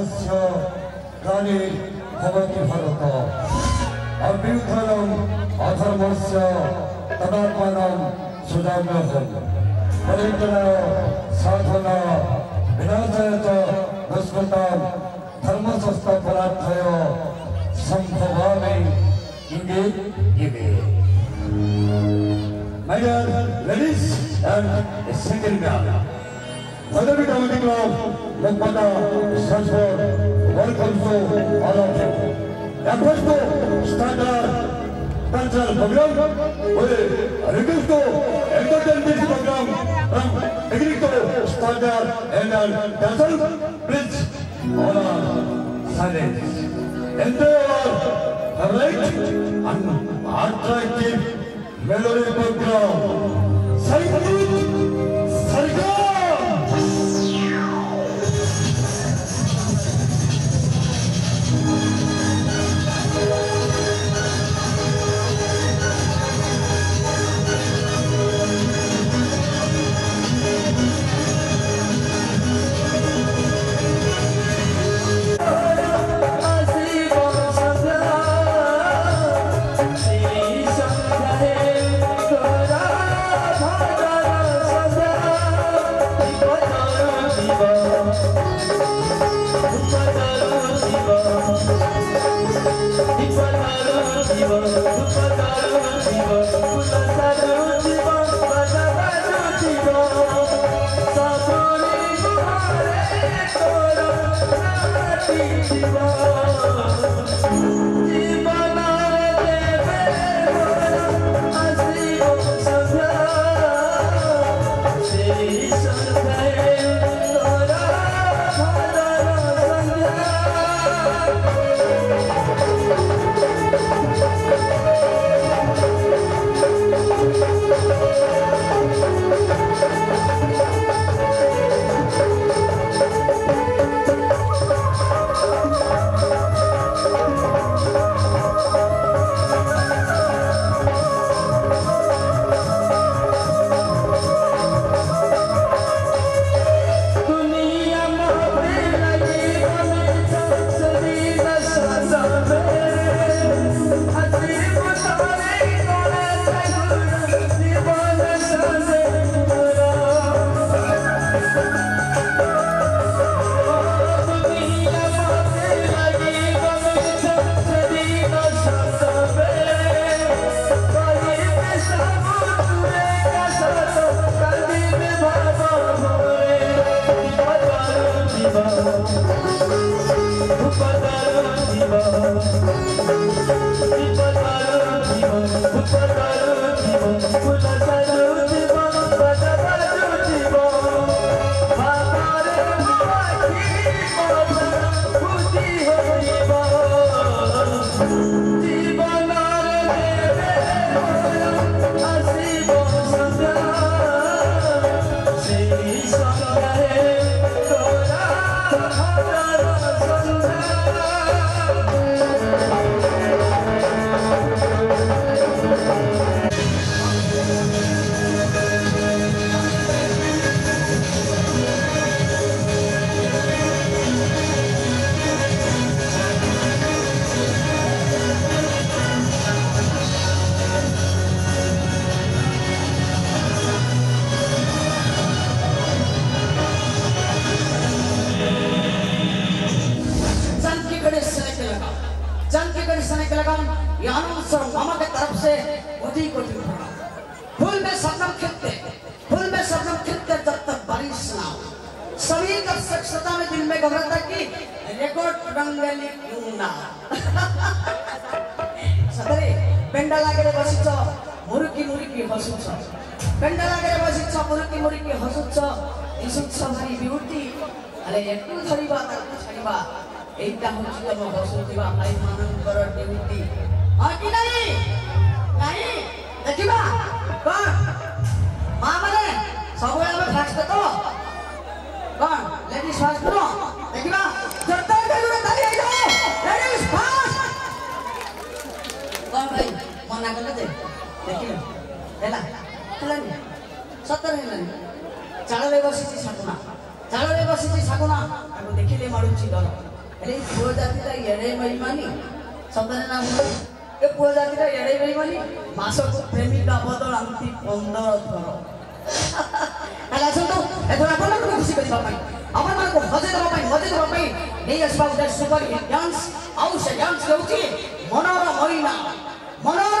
안녕하세요. 나니 하나님 하나다. 안비우타는 아사모스요. 따다파는 수다며선. परिक्रमा साधना विनाशय तो दुष्पतान धर्म सस्ता परार्थय संभवामि युगे युगे My dear ladies and gentlemen, for the bit of the club, लगभग such for work also all of efforts को स्टैंडर्ड कल्चरल प्रोग्राम और रिड्यूस को एंटरटेनमेंट प्रोग्राम फ्रॉम एग्री को standard and cultural prince on silence enter और right and attractive melody program. Sing it! ହେଲାନି ସତରେ ହେଲାନି ଚାଳରେ ବସିଛି ଶାଗୁଣା ଚାଳରେ ବସିଛି ଶାଗୁଣା ତାକୁ ଦେଖିଲେ ମାଡୁଛି ଡର ହେଲେ ଏଇ ପୁଅ ଜାତିଟା ଏଡ଼େ ବେଇମାନି ସତରେ ନା ଭୁଲ ଏ ପୁଅ ଜାତିଟା ଏଡ଼େ ବେଇମାନି ମାସକୁ ପ୍ରେମିକା ବଦଳାନ୍ତି ପନ୍ଦର ଥର ହେଲେ ଆସନ୍ତୁ ଏଥର ଆପଣମାନଙ୍କୁ ଖୁସି କରିବା ପାଇଁ ଆପଣମାନଙ୍କୁ ହଜେଇ ଦେବା ପାଇଁ ମଜେଇ ଦେବା ପାଇଁ ନେଇ ଆସିବା ଗୋଟେ ସୁପର ହିଟ୍ ଡ୍ୟାନ୍ସ ଆଉ ସେ ଡ୍ୟାନ୍ସ ହେଉଛି ମନର ମଇନା ମନର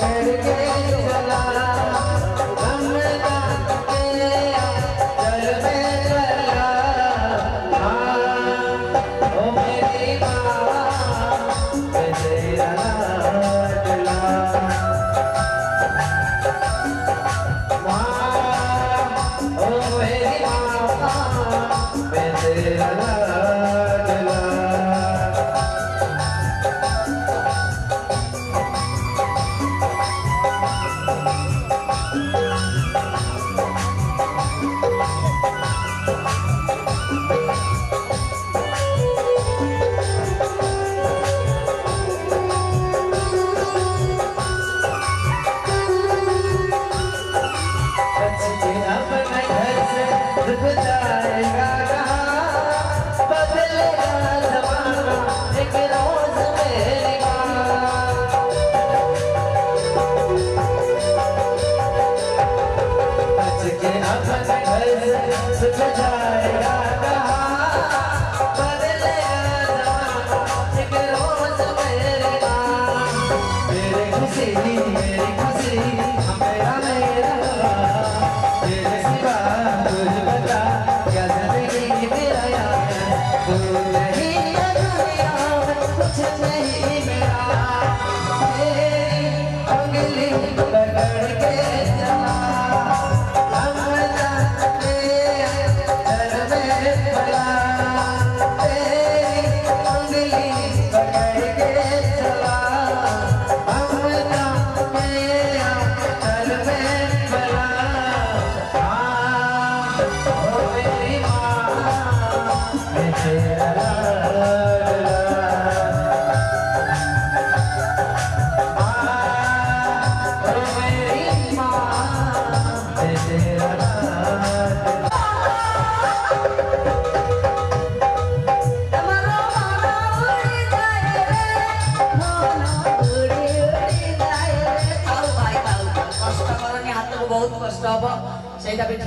Let it get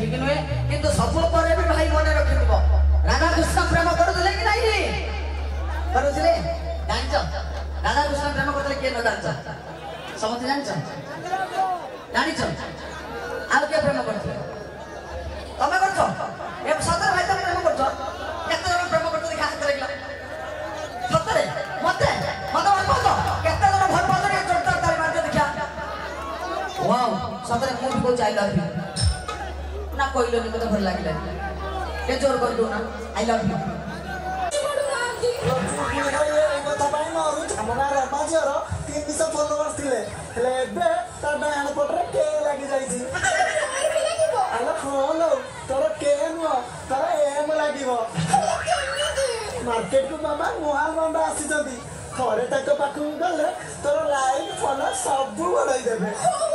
ଠିକ ନୁହେଁ କିନ୍ତୁ ସବୁ ପରେ ବି ଭାଇ ମନେ ରଖିଥିବ। ରାଧାକୃଷ୍ଣ ପ୍ରେମ କରୁଥିଲେ କି ନାଇଁ କରୁଥିଲେ। ଜାଣିଛ? ରାଧାକୃଷ୍ଣ ପ୍ରେମ କରୁଥିଲେ କିଏ ନ ଜାଣିଛ? ସମସ୍ତେ ଜାଣିଛ? রে জোর করল না আই লাভ ইউ ତିନିଶହ ଫଲୋୱର୍ସ ଥିଲେ ହେଲେ ଏବେ ତା ଡାହାଣ ପଟରେ କେ ଲାଗି ଯାଇଛି ଆଲୋ ହଁ ଲୋ ତୋର କେ ନୁହଁ ତୋର ଏମ୍ ଲାଗିବ ମାର୍କେଟକୁ ମାମା ନୂଆ ନଣ୍ଡା ଆସିଛନ୍ତି ଥରେ ତାଙ୍କ ପାଖକୁ ଗଲେ ତୋର ଲାଇକ୍ ଫଲୋ ସବୁ ବଢ଼େଇ ଦେବେ